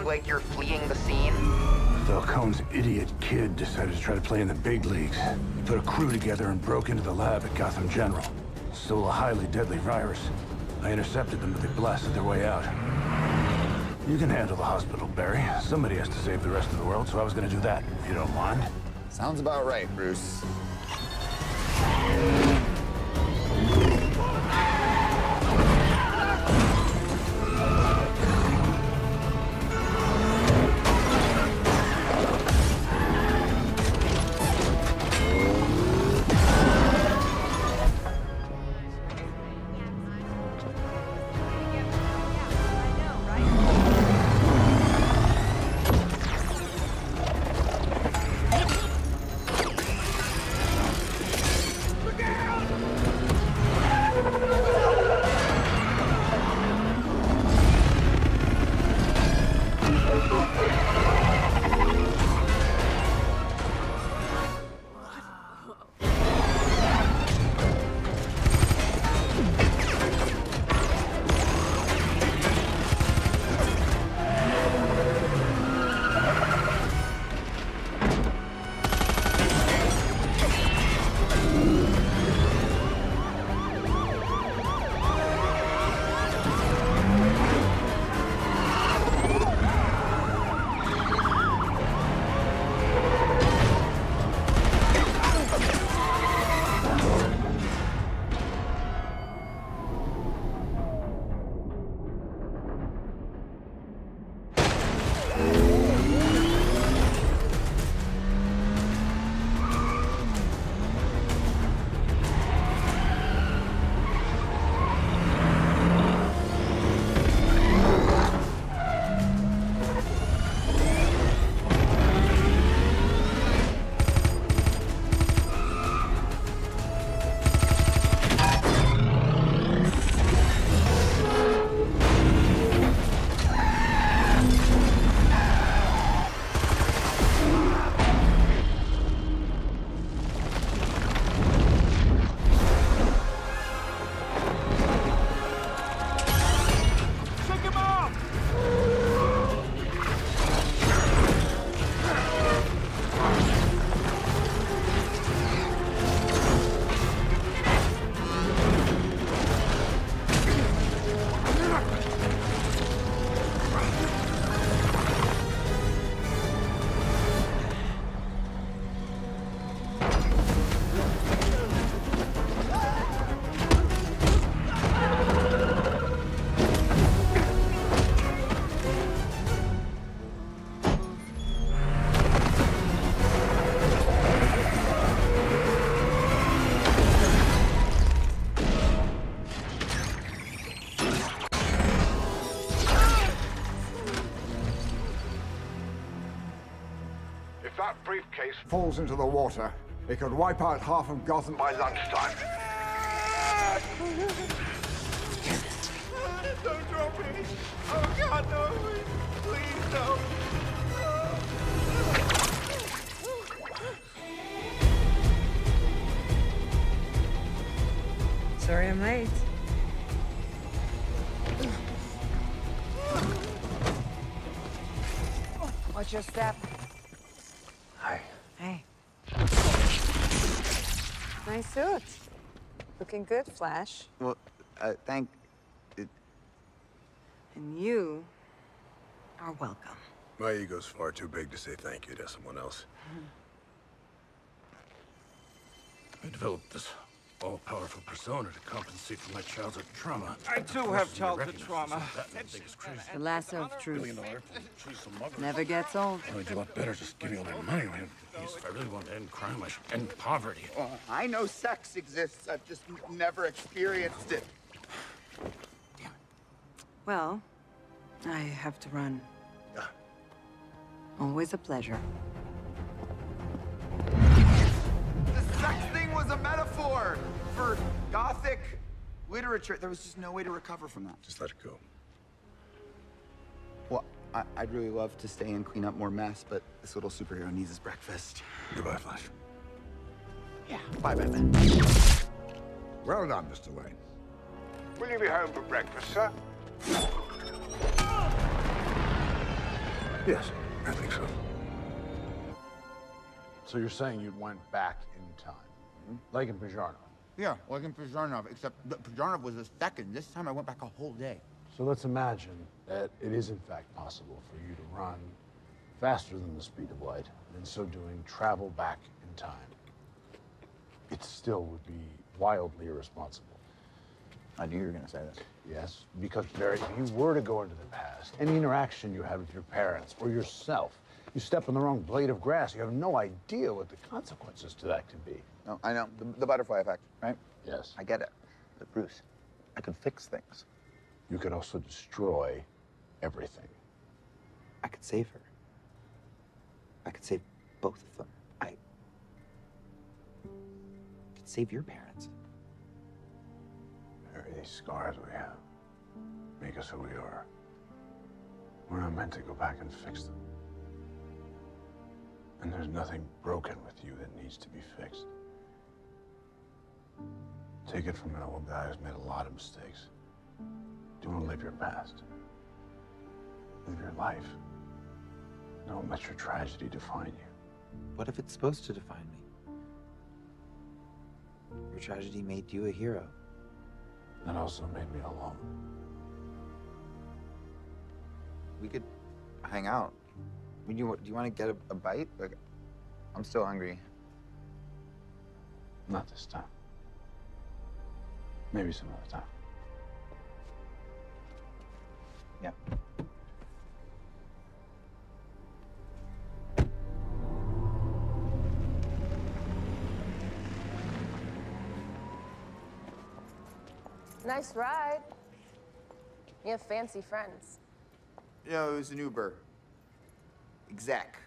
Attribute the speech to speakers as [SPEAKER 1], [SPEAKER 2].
[SPEAKER 1] sound like you're fleeing the scene?
[SPEAKER 2] Falcone's idiot kid decided to try to play in the big leagues. He put a crew together and broke into the lab at Gotham General. Stole a highly deadly virus. I intercepted them, but they blasted their way out. You can handle the hospital, Barry. Somebody has to save the rest of the world, so I was gonna do that, if you don't mind.
[SPEAKER 3] Sounds about right, Bruce.
[SPEAKER 4] That briefcase falls into the water, it could wipe out half of Gotham by lunchtime.
[SPEAKER 5] Don't drop me. Oh, God, no. Please don't.
[SPEAKER 6] Sorry I'm late. Watch your step. Nice suit. Looking good, Flash.
[SPEAKER 3] Well, uh, thank. It,
[SPEAKER 6] And you are welcome.
[SPEAKER 7] My ego's far too big to say thank you to someone else. I developed this all-powerful persona to compensate for my childhood trauma.
[SPEAKER 5] I too have childhood trauma.
[SPEAKER 6] The lasso of truth.
[SPEAKER 7] Billion dollar she's some.
[SPEAKER 6] Never gets old.
[SPEAKER 7] I'd do a lot better just give me all that money. man. Please, If I really want to end crime, I should end poverty.
[SPEAKER 3] well, I know sex exists. I've just never experienced it.
[SPEAKER 6] Well, I have to run. Always a pleasure.
[SPEAKER 3] A metaphor for gothic literature. There was just no way to recover from that.
[SPEAKER 7] Just let it go.
[SPEAKER 3] Well, I- I'd really love to stay and clean up more mess, but this little superhero needs his breakfast.
[SPEAKER 7] Goodbye, Flash.
[SPEAKER 3] Yeah, bye, Batman.
[SPEAKER 4] Well done, Mr. Wayne. Will you be home for breakfast, sir?
[SPEAKER 2] Yes, I think so.
[SPEAKER 4] So you're saying you went back in time, like in Pizarno.
[SPEAKER 3] Yeah, like in Pizarnov, except that Pizarnov was a second. This time I went back a whole day.
[SPEAKER 4] So let's imagine that it is in fact possible for you to run faster than the speed of light, and in so doing, travel back in time. It still would be wildly irresponsible.
[SPEAKER 3] I knew you were gonna say that.
[SPEAKER 4] Yes, because Barry, if you were to go into the past, any interaction you had with your parents or yourself, you step on the wrong blade of grass, you have no idea what the consequences to that could be.
[SPEAKER 3] No, I know the, the butterfly effect, right?
[SPEAKER 4] Yes.
[SPEAKER 3] I get it, but Bruce, I could fix things.
[SPEAKER 4] You could also destroy everything.
[SPEAKER 3] I could save her. I could save both of them. I could save your parents.
[SPEAKER 4] Barry, these scars we have make us who we are. We're not meant to go back and fix them. And there's nothing broken with you that needs to be fixed. Take it from an old guy who's made a lot of mistakes. Don't live your past. Live your life. Don't let your tragedy define you.
[SPEAKER 3] What if it's supposed to define me? Your tragedy made you a hero.
[SPEAKER 4] That also made me alone.
[SPEAKER 3] We could hang out. Would you, do you want to get a, a bite? Like, I'm still hungry.
[SPEAKER 4] Not this time. Maybe some other time.
[SPEAKER 3] Yeah.
[SPEAKER 8] Nice ride. You have fancy friends.
[SPEAKER 3] You know, it was an Uber. Exec.